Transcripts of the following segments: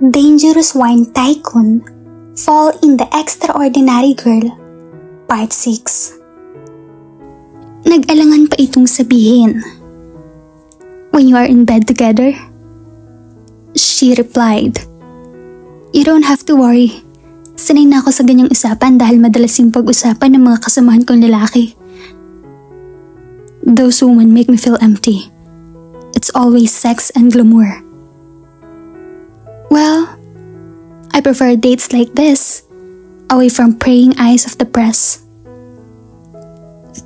Dangerous Wine Tycoon Fall in the Extraordinary Girl Part 6 Nag-alangan pa itong sabihin. When you are in bed together? She replied, You don't have to worry. Sanay na ako sa ganyang usapan dahil madalas yung pag-usapan ng mga kasamahan kong lalaki. Those women make me feel empty. It's always sex and glamour. Well, I prefer dates like this, away from praying eyes of the press.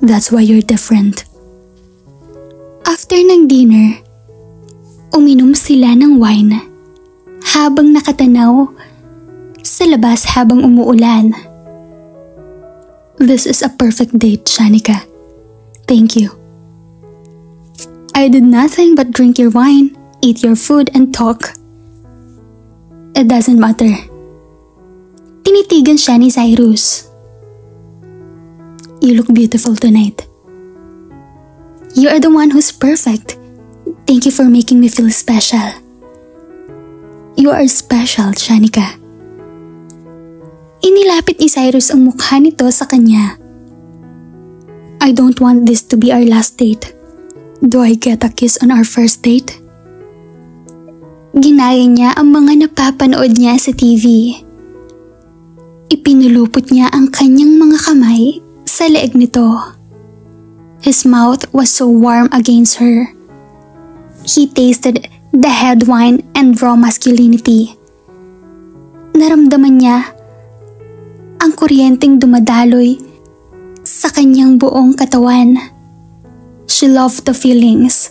That's why you're different. After ng dinner, uminom sila ng wine habang nakatanaw sa labas habang umuulan. This is a perfect date, Shanika. Thank you. I did nothing but drink your wine, eat your food, and talk. It doesn't matter. Tinitigan siya ni Cyrus. You look beautiful tonight. You are the one who's perfect. Thank you for making me feel special. You are special, Shanika. Inilapit ni Cyrus ang mukha nito sa kanya. I don't want this to be our last date. Do I get a kiss on our first date? Ginaya niya ang mga napapanood niya sa TV. Ipinulupot niya ang kanyang mga kamay sa leeg nito. His mouth was so warm against her. He tasted the head wine and raw masculinity. Naramdaman niya ang kuryenteng dumadaloy sa kanyang buong katawan. She loved the feelings.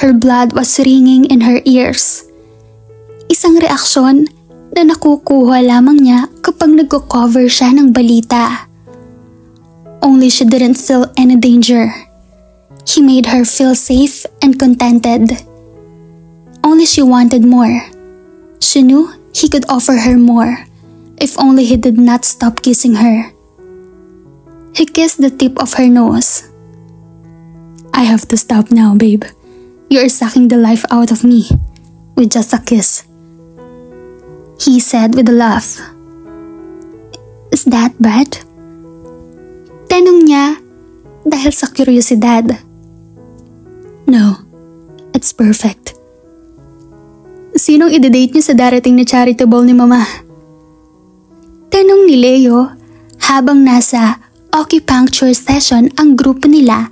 Her blood was ringing in her ears. Isang reaksyon na nakukuha lamang niya kapag nagko-cover siya ng balita. Only she didn't feel any danger. He made her feel safe and contented. Only she wanted more. She knew he could offer her more if only he did not stop kissing her. He kissed the tip of her nose. I have to stop now, babe. You are sucking the life out of me with just a kiss he said with a laugh. Is that bad? Tanong niya dahil sa kuryosidad. No, it's perfect. Sinong i-date niyo sa darating na charitable ni Mama? Tanong ni Leo habang nasa acupuncture session ang grupo nila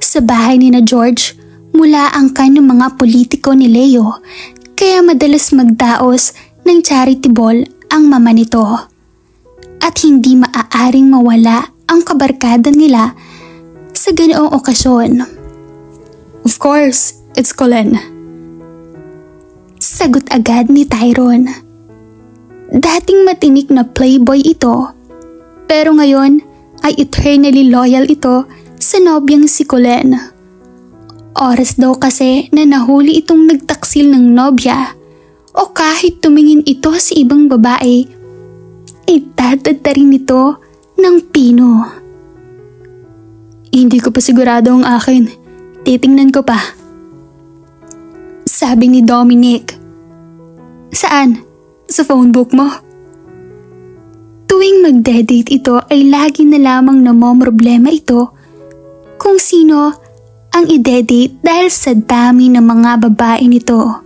sa bahay ni na George mula ang kanyang mga politiko ni Leo kaya madalas magdaos ng charity ball ang mama nito at hindi maaaring mawala ang kabarkada nila sa ganoong okasyon. Of course, it's Colin. Sagot agad ni Tyron. Dating matinik na playboy ito, pero ngayon ay eternally loyal ito sa nobyang si Colin. Oras daw kasi na nahuli itong nagtaksil ng nobya o kahit tumingin ito sa ibang babae, itatadta rin ito ng pino. Hindi ko pa sigurado ang akin. Titingnan ko pa. Sabi ni Dominic. Saan? Sa phone book mo? Tuwing magde-date ito ay lagi na lamang problema ito kung sino ang ide-date dahil sa dami ng mga babae nito.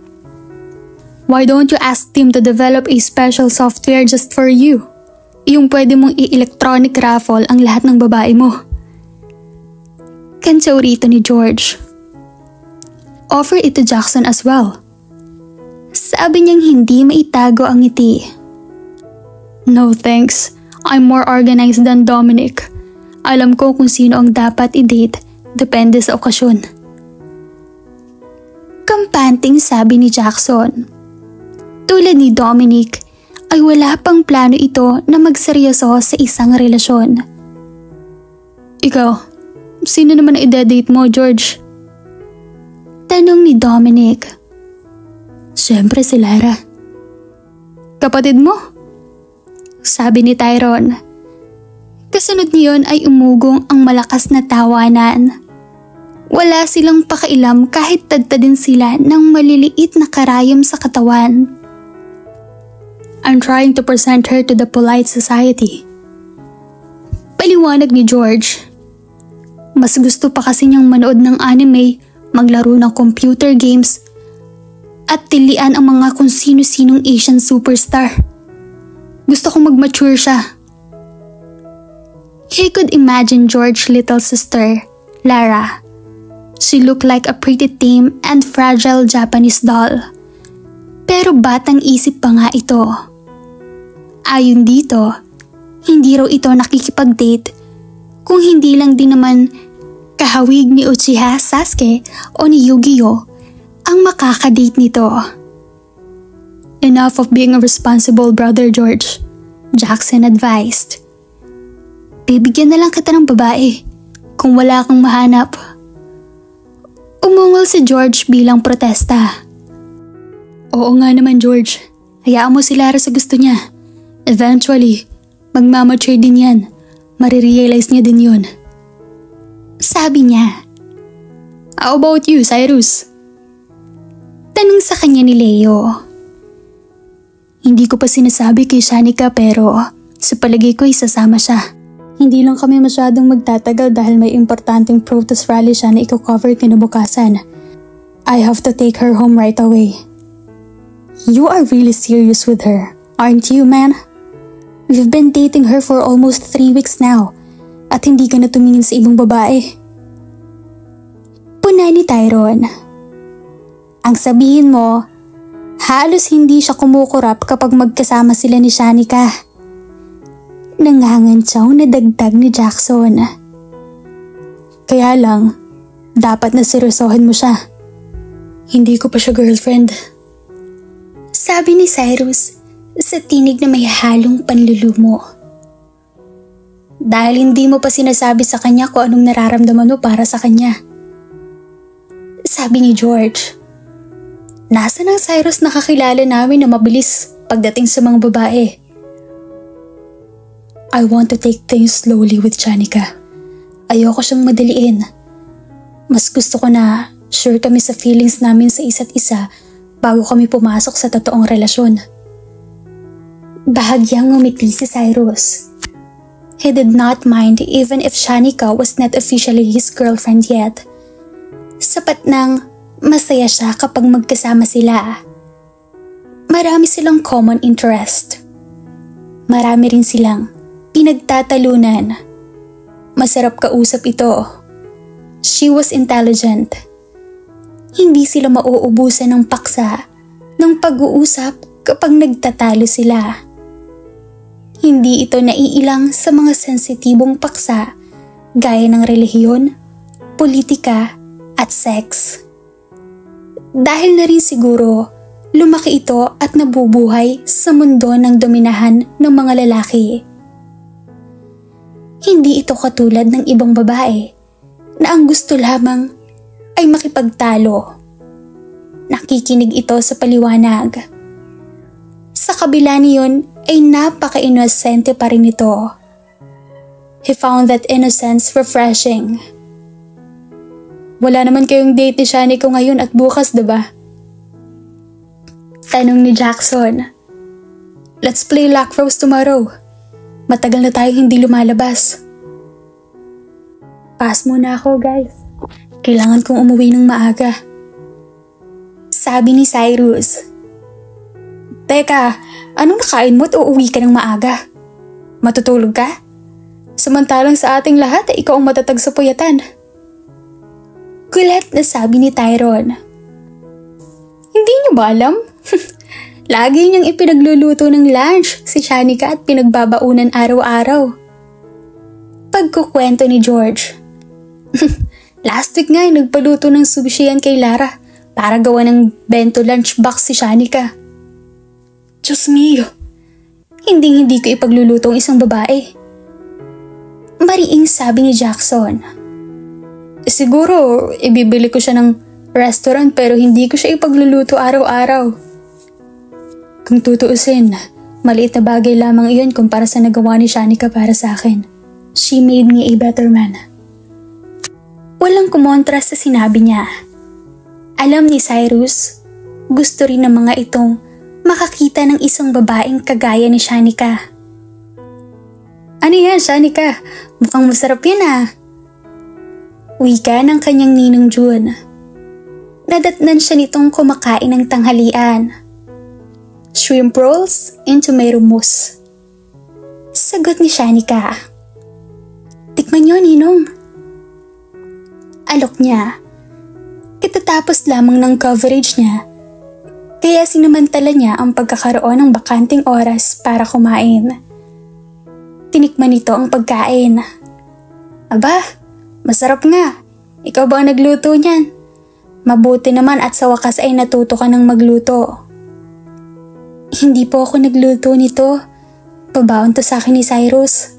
Why don't you ask Tim to develop a special software just for you? Yung pwede mong i-electronic raffle ang lahat ng babae mo. Kansaw rito ni George. Offer it to Jackson as well. Sabi niyang hindi maitago ang ngiti. No thanks. I'm more organized than Dominic. Alam ko kung sino ang dapat i-date depende sa okasyon. Kampanting sabi ni Jackson. Tulad ni Dominic, ay wala pang plano ito na magseryoso sa isang relasyon. Ikaw, sino naman ang ide-date mo, George? Tanong ni Dominic. Siyempre si Lara. Kapatid mo? Sabi ni Tyrone. Kasunod niyon ay umugong ang malakas na tawanan. Wala silang pakailam kahit tadtadin sila ng maliliit na karayom sa katawan. I'm trying to present her to the polite society. Paliwanag ni George. Mas gusto pa kasi niyang manood ng anime, maglaro ng computer games, at tilian ang mga kung sino-sinong Asian superstar. Gusto kong mag-mature siya. He could imagine George's little sister, Lara. She looked like a pretty tame and fragile Japanese doll. Pero batang isip pa nga ito. Ayon dito, hindi raw ito nakikipag-date kung hindi lang din naman kahawig ni Uchiha Sasuke o ni Yu-Gi-Oh ang makakadate nito. Enough of being a responsible brother, George. Jackson advised. Bibigyan na lang kita ng babae kung wala kang mahanap. Umungol si George bilang protesta. Oo nga naman George, hayaan mo si Lara sa gusto niya. Eventually, magmamature din yan. Marirealize niya din yun. Sabi niya. How about you, Cyrus? Tanong sa kanya ni Leo. Hindi ko pa sinasabi kay Shanika pero sa palagay ko isasama siya. Hindi lang kami masyadong magtatagal dahil may importanteng protest rally siya na i-cover kinabukasan. I have to take her home right away. You are really serious with her, aren't you, man? We've been dating her for almost three weeks now at hindi ka na tumingin sa ibang babae. Puna ni Tyrone. Ang sabihin mo, halos hindi siya kumukurap kapag magkasama sila ni Shanika. Nangangantsaw na dagdag ni Jackson. Kaya lang, dapat na seryosohin mo siya. Hindi ko pa siya girlfriend. Sabi ni Cyrus sa tinig na may halong panlulumo. Dahil hindi mo pa sinasabi sa kanya kung anong nararamdaman mo para sa kanya. Sabi ni George, Nasa ng Cyrus nakakilala namin na mabilis pagdating sa mga babae? I want to take things slowly with Janica. Ayoko siyang madaliin. Mas gusto ko na sure kami sa feelings namin sa isa't isa bago kami pumasok sa totoong relasyon. Bahagyang ngumiti si Cyrus. He did not mind even if Shanika was not officially his girlfriend yet. Sapat nang masaya siya kapag magkasama sila. Marami silang common interest. Marami rin silang pinagtatalunan. Masarap kausap ito. She was intelligent. Hindi sila mauubusan ng paksa ng pag-uusap kapag nagtatalo sila. Hindi ito naiilang sa mga sensitibong paksa gaya ng relihiyon, politika at sex. Dahil na rin siguro, lumaki ito at nabubuhay sa mundo ng dominahan ng mga lalaki. Hindi ito katulad ng ibang babae na ang gusto lamang ay makipagtalo. Nakikinig ito sa paliwanag. Sa kabila niyon ay napaka-inosente pa rin ito. He found that innocence refreshing. Wala naman kayong date ni Shani ko ngayon at bukas, diba? Tanong ni Jackson. Let's play Lacrosse tomorrow. Matagal na tayo hindi lumalabas. Pass muna ako guys. Kailangan kong umuwi ng maaga. Sabi ni Cyrus. Teka, anong nakain mo at uuwi ka ng maaga? Matutulog ka? Samantalang sa ating lahat ay ikaw ang matatag sa puyatan. Gulat na sabi ni Tyrone. Hindi niyo ba alam? Lagi niyang ipinagluluto ng lunch si Shanika at pinagbabaunan araw-araw. Pagkukwento ni George. Last week nga nagpaluto ng sushi yan kay Lara para gawa ng bento lunch box si Shanika. Diyos mio, hindi hindi ko ipagluluto ang isang babae. Mariing sabi ni Jackson. Siguro, ibibili ko siya ng restaurant pero hindi ko siya ipagluluto araw-araw. Kung tutuusin, maliit na bagay lamang iyon kumpara sa nagawa ni Shanika para sa akin. She made me a better man. Walang kumontra sa sinabi niya. Alam ni Cyrus, gusto rin ng mga itong makakita ng isang babaeng kagaya ni Shanika. Ano yan, Shanika? Mukhang masarap yan ah. Wika ng kanyang ninong June. Nadatnan siya nitong kumakain ng tanghalian. Shrimp rolls and tomato mousse. Sagot ni Shanika. Tikman niyo, Ninong. Alok niya. Katatapos lamang ng coverage niya, kaya sinamantala niya ang pagkakaroon ng bakanting oras para kumain. Tinikman nito ang pagkain. Aba, Masarap nga. Ikaw ba ang nagluto niyan? Mabuti naman at sa wakas ay natuto ka ng magluto. Hindi po ako nagluto nito. Pabaon to sa akin ni Cyrus.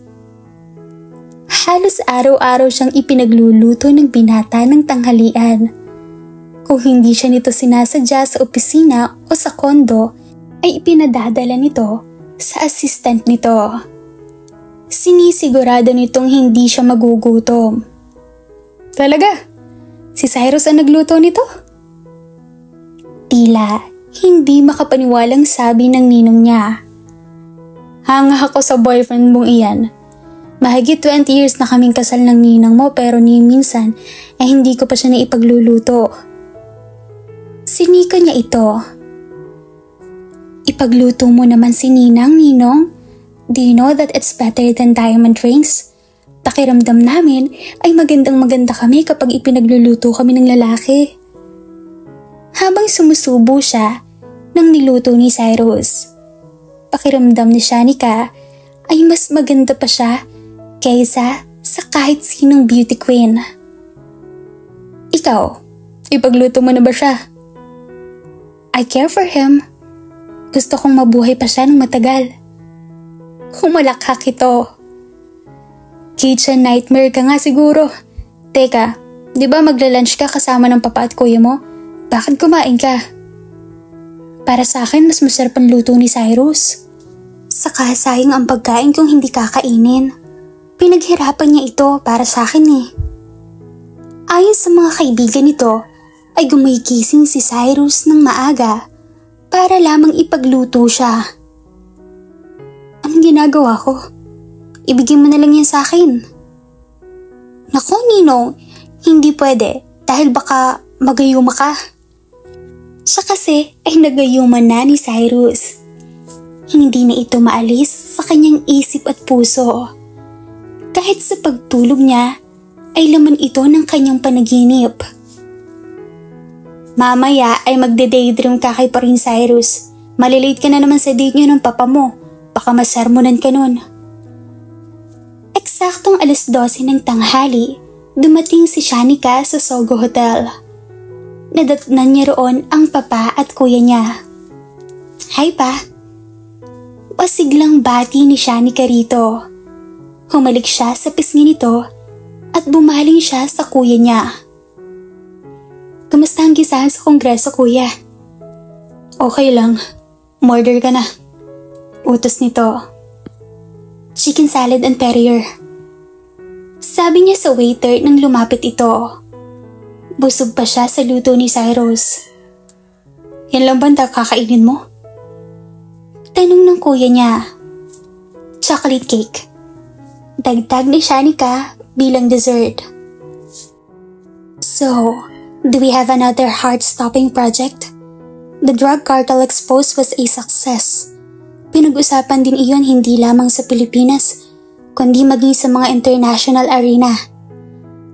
Halos araw-araw siyang ipinagluluto ng binata ng tanghalian. Kung hindi siya nito sinasadya sa opisina o sa kondo, ay ipinadadala nito sa assistant nito. Sinisigurado nitong hindi siya magugutom Talaga? Si Cyrus ang nagluto nito? Tila, hindi makapaniwalang sabi ng ninong niya. Hanga ako sa boyfriend mong iyan. Mahigit 20 years na kaming kasal ng ninang mo pero ni minsan ay hindi ko pa siya naipagluluto. Sinika niya ito. Ipagluto mo naman si Ninang, Ninong. Do you know that it's better than diamond rings? Pakiramdam namin ay magandang maganda kami kapag ipinagluluto kami ng lalaki. Habang sumusubo siya ng niluto ni Cyrus, pakiramdam ni Shanika ay mas maganda pa siya kaysa sa kahit sinong beauty queen. Ikaw, ipagluto mo na ba siya? I care for him. Gusto kong mabuhay pa siya ng matagal. Humalakhak ito. Kitchen nightmare ka nga siguro. Teka, di ba magla-lunch ka kasama ng papa at kuya mo? Bakit kumain ka? Para sa akin, mas masarap ang luto ni Cyrus. Saka sayang ang pagkain kung hindi kakainin. Pinaghirapan niya ito para sa akin eh. Ayon sa mga kaibigan nito, ay gumigising si Cyrus ng maaga para lamang ipagluto siya. Anong ginagawa ko? Ibigay mo na lang yan sa akin. Naku, Ninong, hindi pwede dahil baka magayuma ka. Siya kasi ay nagayuman na ni Cyrus. Hindi na ito maalis sa kanyang isip at puso. Kahit sa pagtulog niya, ay laman ito ng kanyang panaginip. Mamaya ay magde-daydream ka kay pa rin Cyrus. Malilate ka na naman sa date niyo ng papa mo. Baka masarmonan ka nun. Eksaktong alas 12 ng tanghali, dumating si Shanika sa Sogo Hotel. Nadatnan niya roon ang papa at kuya niya. Hi pa! Pasiglang bati ni Shanika rito. Humalik siya sa pisngi nito at bumaling siya sa kuya niya. Kamusta ang gisahan sa kongreso kuya? Okay lang. Murder ka na. Utos nito chicken salad and perrier. Sabi niya sa waiter nang lumapit ito. Busog pa siya sa luto ni Cyrus. Yan lang ba kakainin mo? Tanong ng kuya niya. Chocolate cake. Dagdag ni Shanika bilang dessert. So, do we have another heart-stopping project? The drug cartel exposed was a success. Pinag-usapan din iyon hindi lamang sa Pilipinas, kundi maging sa mga international arena.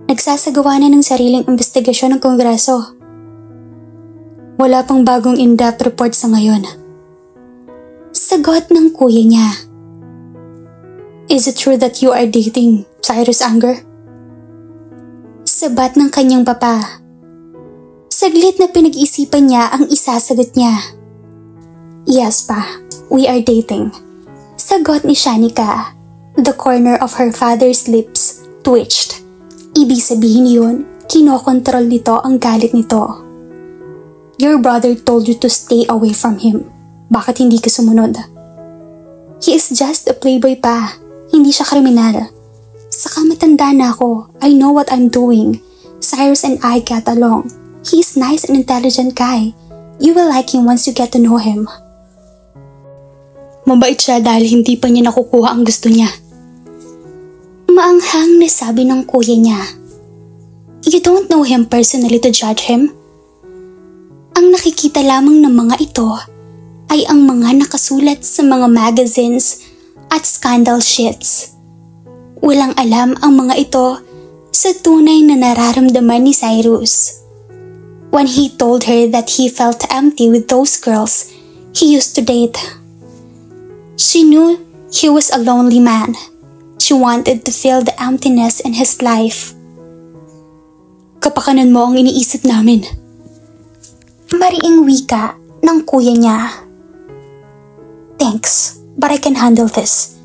Nagsasagawa na ng sariling investigasyon ng Kongreso. Wala pang bagong in-depth report sa ngayon. Sagot ng kuya niya. Is it true that you are dating Cyrus Anger? Sabat ng kanyang papa. Saglit na pinag-isipan niya ang isasagot niya. Yes pa. We are dating. Sagot ni Shanika. The corner of her father's lips twitched. Ibig sabihin yun, kinokontrol nito ang galit nito. Your brother told you to stay away from him. Bakit hindi ka sumunod? He is just a playboy pa. Hindi siya kriminal. Saka matanda na ako. I know what I'm doing. Cyrus and I get along. He is nice and intelligent guy. You will like him once you get to know him. Mabait siya dahil hindi pa niya nakukuha ang gusto niya. Maanghang na sabi ng kuya niya. You don't know him personally to judge him? Ang nakikita lamang ng mga ito ay ang mga nakasulat sa mga magazines at scandal sheets. Walang alam ang mga ito sa tunay na nararamdaman ni Cyrus. When he told her that he felt empty with those girls he used to date. She knew he was a lonely man. She wanted to fill the emptiness in his life. Kapakanan mo ang iniisip namin. Mariing wika ng kuya niya. Thanks, but I can handle this.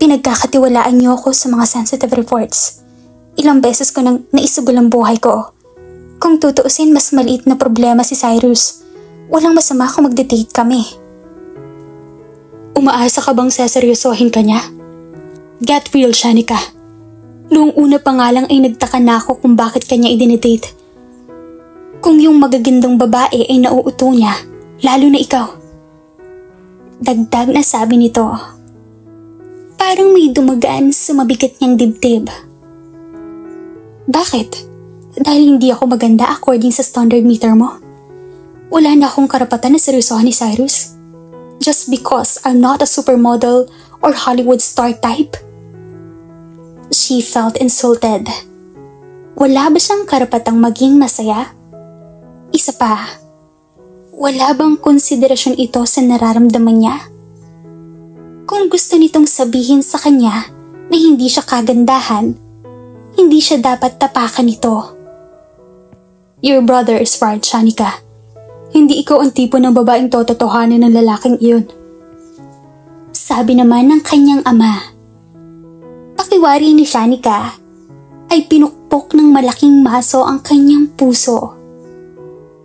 Pinagkakatiwalaan niyo ako sa mga sensitive reports. Ilang beses ko nang naisugol ang buhay ko. Kung tutuusin, mas maliit na problema si Cyrus. Walang masama kung magde-date kami. Umaasa ka bang seseryosohin ka niya? Get real, Shanika. Noong una pa nga lang ay nagtaka na ako kung bakit kanya idinedate. Kung yung magagandang babae ay nauuto niya, lalo na ikaw. Dagdag na sabi nito. Parang may dumagaan sa mabigat niyang dibdib. Bakit? Dahil hindi ako maganda according sa standard meter mo. Wala na akong karapatan na seryosohan ni Cyrus. Just because I'm not a supermodel or Hollywood star type. She felt insulted. Wala ba siyang karapatang maging masaya? Isa pa, wala bang konsiderasyon ito sa nararamdaman niya? Kung gusto nitong sabihin sa kanya na hindi siya kagandahan, hindi siya dapat tapakan nito. Your brother is right, Shanika. Hindi ikaw ang tipo ng babaeng tototohanin ng lalaking iyon. Sabi naman ng kanyang ama. Pakiwari ni Shanika ay pinukpok ng malaking maso ang kanyang puso.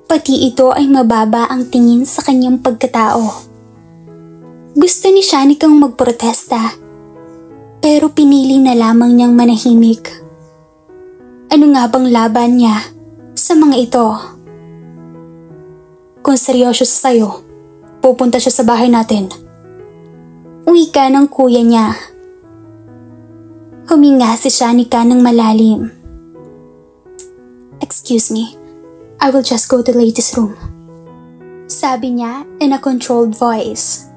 Pati ito ay mababa ang tingin sa kanyang pagkatao. Gusto ni Shanikang magprotesta, pero pinili na lamang niyang manahimik. Ano nga bang laban niya? Sa mga ito. Kung seryoso sa sayo, pupunta siya sa bahay natin. Uwi ka ng kuya niya. Huminga si Shanika ng malalim. Excuse me, I will just go to the latest room. Sabi niya in a controlled voice.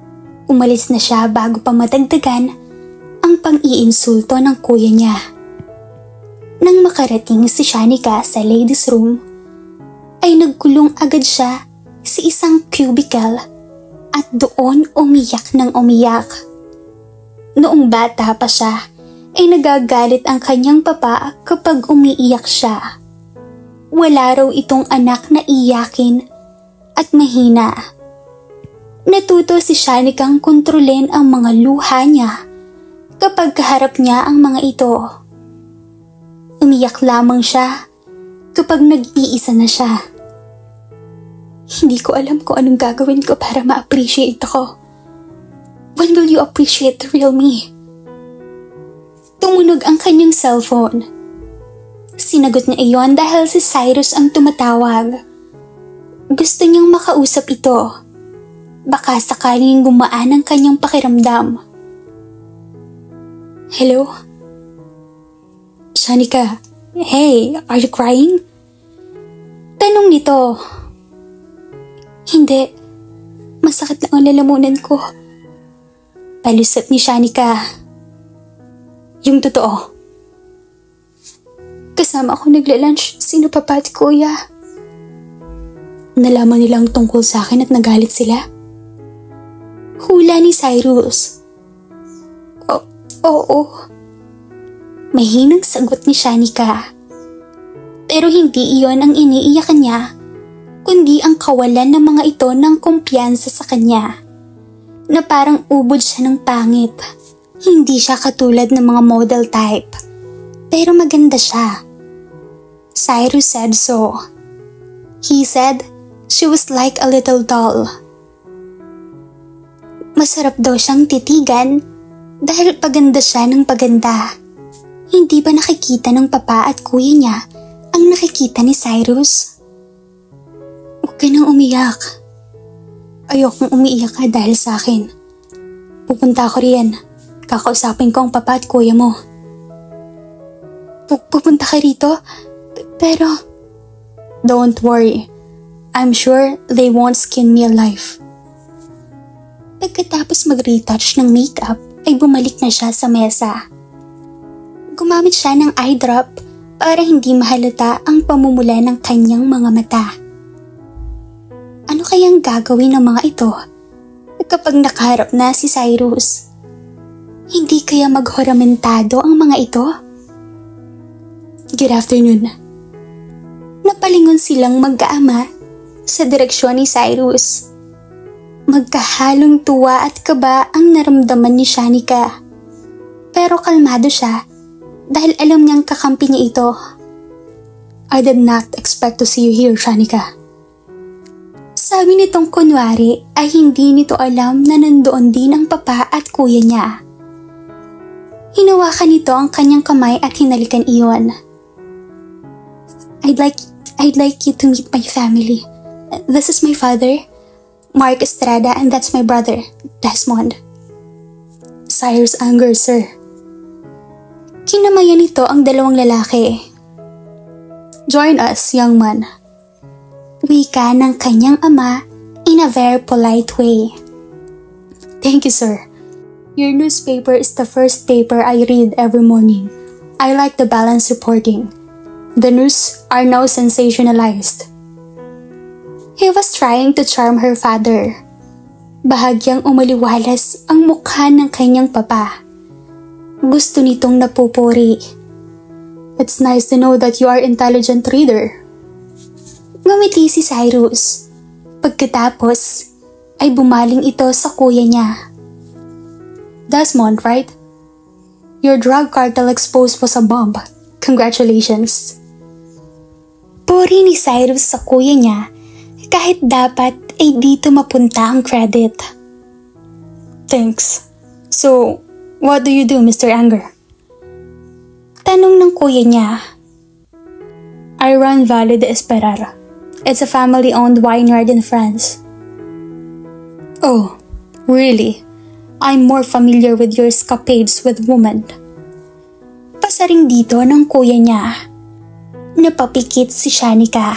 Umalis na siya bago pa matagdagan ang pang-iinsulto ng kuya niya. Nang makarating si Shanika sa ladies room, ay nagkulong agad siya sa isang cubicle at doon umiyak ng umiyak. Noong bata pa siya, ay nagagalit ang kanyang papa kapag umiiyak siya. Wala raw itong anak na iyakin at mahina. Natuto si Shanikang kontrolin ang mga luha niya kapag kaharap niya ang mga ito. Umiyak lamang siya kapag nag-iisa na siya. Hindi ko alam kung anong gagawin ko para ma-appreciate ako. When will you appreciate the real me? Tumunog ang kanyang cellphone. Sinagot niya iyon dahil si Cyrus ang tumatawag. Gusto niyang makausap ito. Baka sakaling gumaan ang kanyang pakiramdam. Hello? Shanika, hey, are you crying? Tanong nito. Hindi. Masakit lang ang lalamunan ko. Palusot ni Shanika. Yung totoo. Kasama ako nagla-lunch, sino pa pati kuya? Nalaman nilang tungkol sa akin at nagalit sila? Hula ni Cyrus. Oo. Mahinang sagot ni Shanika. Pero hindi iyon ang iniiyakan niya, kundi ang kawalan ng mga ito ng kumpiyansa sa kanya. Na parang ubod siya ng pangit. Hindi siya katulad ng mga model type. Pero maganda siya. Cyrus said so. He said she was like a little doll. Masarap daw siyang titigan dahil paganda siya ng paganda. Hindi ba nakikita ng papa at kuya niya ang nakikita ni Cyrus? Huwag ka nang umiyak. Ayokong umiiyak ka dahil sa akin. Pupunta ako riyan. Kakausapin ko ang papa at kuya mo. Pu- pupunta ka rito? Pero... Don't worry. I'm sure they won't skin me alive. Pagkatapos mag-retouch ng makeup, ay bumalik na siya sa mesa. Gumamit siya ng eye drop para hindi mahalata ang pamumula ng kanyang mga mata. Ano kayang gagawin ng mga ito kapag nakaharap na si Cyrus? Hindi kaya maghoramentado ang mga ito? Good afternoon. Napalingon silang magkaama sa direksyon ni Cyrus. Magkahalong tuwa at kaba ang naramdaman ni Shanika. Pero kalmado siya dahil alam niyang kakampi niya ito. I did not expect to see you here, Shanika. Sabi nitong kunwari ay hindi nito alam na nandoon din ang papa at kuya niya. Hinawakan nito ang kanyang kamay at hinalikan iyon. I'd like I'd like you to meet my family. This is my father, Mark Estrada, and that's my brother, Desmond. Cyrus Anger, sir. Kinamayan nito ang dalawang lalaki. Join us, young man. Wika ng kanyang ama in a very polite way. Thank you, sir. Your newspaper is the first paper I read every morning. I like the balanced reporting. The news are now sensationalized. He was trying to charm her father. Bahagyang umaliwalas ang mukha ng kanyang papa. Gusto nitong napupuri. It's nice to know that you are intelligent reader. Ngumiti si Cyrus. Pagkatapos, ay bumaling ito sa kuya niya. Desmond, right? Your drug cartel exposed was a bomb. Congratulations. Puri ni Cyrus sa kuya niya kahit dapat ay dito mapunta ang credit. Thanks. So, what do you do, Mr. Anger? Tanong ng kuya niya. I run Valle de Esperar. It's a family-owned vineyard in France. Oh, really? I'm more familiar with your escapades with women. Pasaring dito ng kuya niya. Napapikit si Shanika.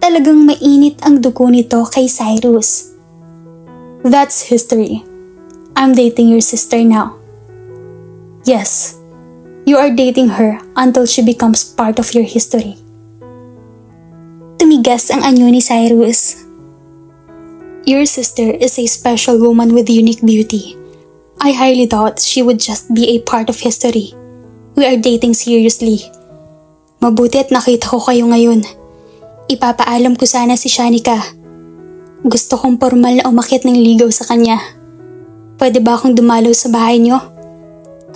Talagang mainit ang dugo nito kay Cyrus. That's history. I'm dating your sister now. Yes, you are dating her until she becomes part of your history. Tumigas ang anyo ni Cyrus. Your sister is a special woman with unique beauty. I highly doubt she would just be a part of history. We are dating seriously. Mabuti at nakita ko kayo ngayon. Ipapaalam ko sana si Shanika. Gusto kong formal na umakyat ng ligaw sa kanya. Pwede ba akong dumalaw sa bahay niyo?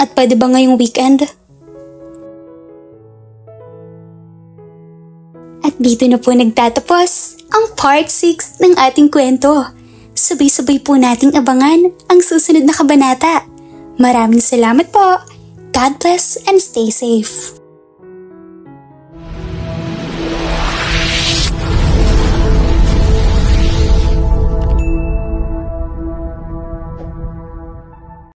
At pwede ba ngayong weekend? At dito na po nagtatapos ang part 6 ng ating kwento. Sabay-sabay po nating abangan ang susunod na kabanata. Maraming salamat po. God bless and stay safe.